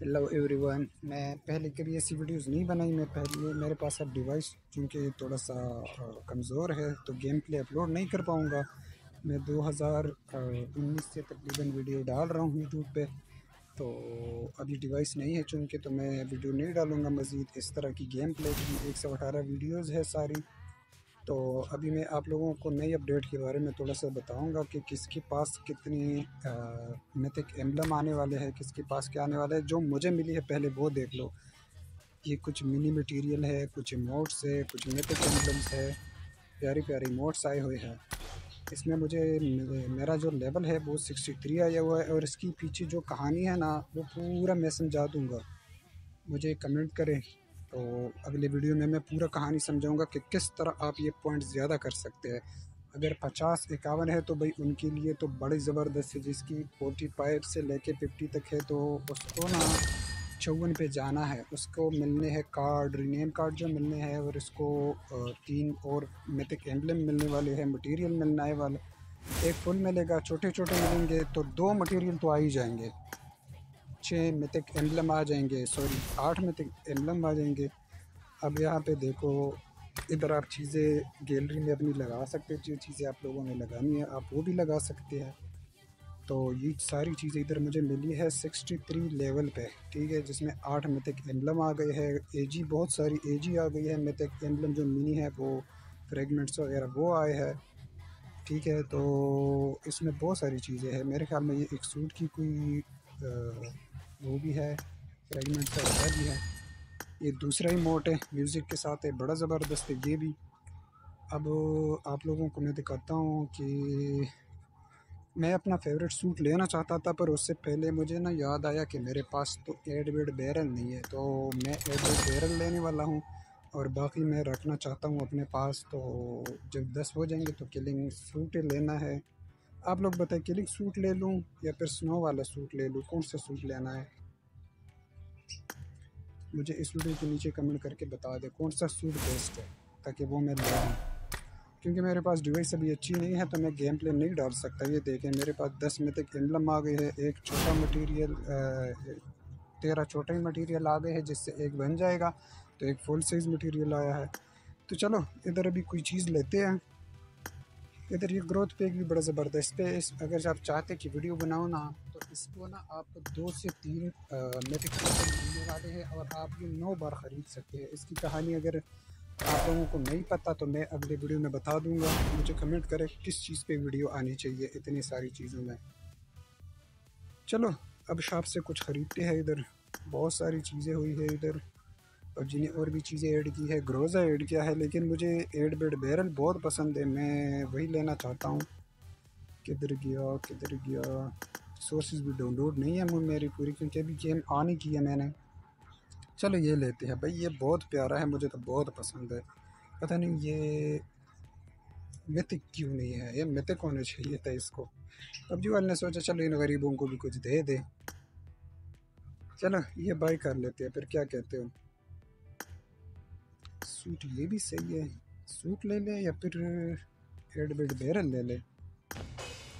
Hello everyone मैं पहले कभी ऐसी वीडियोस नहीं बनाई, मैं पहले मेरे पास अब डिवाइस चूँकि थोड़ा सा कमज़ोर है तो गेम प्ले अपलोड नहीं कर पाऊँगा। मैं 2019 से तकरीबन वीडियो डाल रहा हूँ यूट्यूब पे। तो अभी डिवाइस नहीं है चूँकि तो मैं वीडियो नहीं डालूँगा मज़ीद। इस तरह की गेम प्ले की एक सौ अठारह वीडियोज़ है सारी। तो अभी मैं आप लोगों को नई अपडेट के बारे में थोड़ा सा बताऊँगा कि किसके पास कितनी मिथिक एम्बलम आने वाले हैं, किसके पास क्या आने वाला है। जो मुझे मिली है, पहले वो देख लो। ये कुछ मिनी मटेरियल है, कुछ इमोट्स है, कुछ मिथिक एम्बलम्स है। प्यारी प्यारी इमोट्स आए हुए हैं। इसमें मुझे मेरा जो लेवल है, वो सिक्सटी थ्री आया हुआ है और इसकी पीछे जो कहानी है ना, वो पूरा मैं समझा दूँगा। मुझे कमेंट करें। तो अगले वीडियो में मैं पूरा कहानी समझाऊँगा कि किस तरह आप ये पॉइंट ज़्यादा कर सकते हैं। अगर पचास इक्यावन है तो भाई उनके लिए तो बड़ी ज़बरदस्त है, जिसकी फोर्टी फाइव से लेके फिफ्टी तक है तो उसको ना चौवन पे जाना है। उसको मिलने हैं कार्ड रीनेम कार्ड जो मिलने हैं, और इसको तीन और मिथिक एम्बलम मिलने वाले हैं मटेरियल मिलने वाला। एक फुल मिलेगा छोटे छोटे मिलेंगे तो दो मटेरियल तो आ ही जाएँगे। छः मिथिक एम्बलम आ जाएँगे सॉरी आठ मिथिक एम्बलम आ जाएँगे। अब यहाँ पे देखो इधर आप चीज़ें गैलरी में अपनी लगा सकते हैं जो चीज़ें आप लोगों ने लगानी है आप वो भी लगा सकते हैं। तो ये सारी चीज़ें इधर मुझे मिली है सिक्सटी थ्री लेवल पे ठीक है जिसमें आठ मिथिक एम्बलम आ गए हैं। एजी बहुत सारी एजी आ गई है मिथिक एम्बलम जो मिनी है वो फ्रेगमेंट्स वगैरह वो आए हैं ठीक है। तो इसमें बहुत सारी चीज़ें हैं। मेरे ख्याल में ये एक सूट की कोई आ, वो भी है फ्रेगमेंट का अच्छा भी है। ये दूसरा ही मोट है म्यूज़िक के साथ है, बड़ा ज़बरदस्त है, ये भी। अब आप लोगों को मैं दिखाता हूँ कि मैं अपना फेवरेट सूट लेना चाहता था, पर उससे पहले मुझे ना याद आया कि मेरे पास तो एडवेड बैरल नहीं है तो मैं एडवेड बैरल लेने वाला हूँ। और बाकी मैं रखना चाहता हूँ अपने पास तो जब दस हो जाएँगे तो किलिंग सूट लेना है। आप लोग बताएँ किलिंग सूट ले लूँ या फिर स्नो वाला सूट ले लूँ? कौन सा सूट लेना है? मुझे इस वीडियो के नीचे कमेंट करके बता दें, कौन सा सूट बेस्ट है, ताकि वो मैं ले लूँ। क्योंकि मेरे पास डिवाइस अभी अच्छी नहीं है तो मैं गेम प्ले नहीं डाल सकता। ये देखें, मेरे पास दस में तक एम्बलम आ गए है, एक छोटा मटेरियल तेरह छोटे मटेरियल आ गए हैं, जिससे एक बन जाएगा तो एक फुल साइज़ मटेरियल आया है। तो चलो, इधर अभी कोई चीज़ लेते हैं। इधर ये ग्रोथ पेक भी बड़ा ज़बरदस्त पे इस, अगर आप चाहते कि वीडियो बनाओ ना तो इसको ना आप दो से तीन मेट्रिक मिलने वाले हैं और आप ये नौ बार ख़रीद सकते हैं। इसकी कहानी अगर आप लोगों को नहीं पता तो मैं अगले वीडियो में बता दूँगा। मुझे कमेंट करें किस चीज़ पे वीडियो आनी चाहिए, इतनी सारी चीज़ों में। चलो, अब शॉप से कुछ ख़रीदते हैं इधर। बहुत सारी चीज़ें हुई है इधर। और जिन्हें और भी चीज़ें ऐड की है, ग्रोज़ा ऐड किया है, लेकिन मुझे एड बेड बैरल बहुत पसंद है। मैं वही लेना चाहता हूँ। किधर गया किधर गया? सोर्सेज भी डाउनलोड नहीं है मेरी पूरी, क्योंकि अभी गेम ऑन ही की है मैंने। चलो ये लेते हैं भाई, ये बहुत प्यारा है, मुझे तो बहुत पसंद है। पता नहीं ये मिथिक क्यों नहीं है? ये मिथिक होने चाहिए था इसको। पबजी वाले ने सोचा, चलो इन गरीबों को भी कुछ दे दे। चलो ये बाई कर लेते हैं, फिर क्या कहते हो? सूट ये भी सही है। सूट ले ले या फिर बेड बैरल ले ले।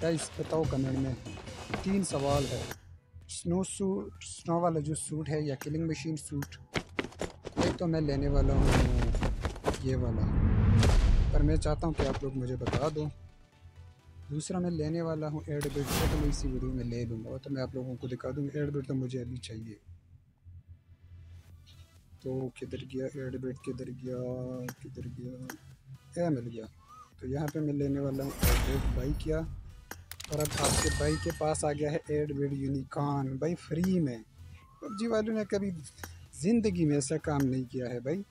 गाइस बताओ कमेंट में। तीन सवाल है। स्नो सूट, स्नो वाला जो सूट है या किलिंग मशीन सूट एक तो मैं लेने वाला हूँ, ये वाला। पर मैं चाहता हूँ कि आप लोग मुझे बता दो। दूसरा मैं लेने वाला हूँ एड तो मैं इसी वीडियो में ले लूँगा तो मैं आप लोगों को दिखा दूँगा एड तो मुझे अभी चाहिए। तो किधर गया? एड बेट किधर गया? किधर गया? ए मिल गया। तो यहाँ पे मैं लेने वाला हूँ एड बाई किया। और अब आपके बाई के पास आ गया है एड बेड यूनिकॉन भाई फ्री में। पबजी वालों ने कभी ज़िंदगी में ऐसा काम नहीं किया है भाई।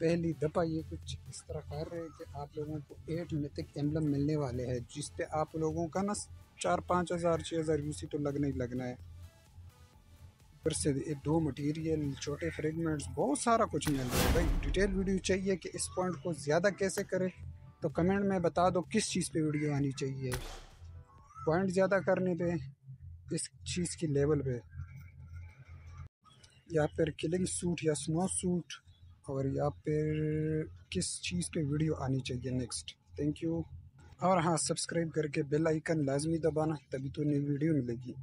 पहली दफ़ा ये कुछ इस तरह कर रहे हैं कि आप लोगों को एट मिथिक एम्बलम मिलने वाले हैं जिस पे आप लोगों का ना चार पाँच हज़ार छः हज़ार यूसी तो लगना ही लगना है। फिर से दो मटेरियल छोटे फ्रेगमेंट्स बहुत सारा कुछ मिल रहा है भाई। डिटेल वीडियो चाहिए कि इस पॉइंट को ज़्यादा कैसे करें? तो कमेंट में बता दो किस चीज़ पे वीडियो आनी चाहिए। पॉइंट ज़्यादा करने पे, इस चीज़ की लेवल पे। या फिर किलिंग सूट या स्नो सूट और या फिर किस चीज़ पे वीडियो आनी चाहिए नेक्स्ट थैंक यू और हाँ सब्सक्राइब करके बेल आइकन लाजमी दबाना, तभी तो नई वीडियो मिलेगी।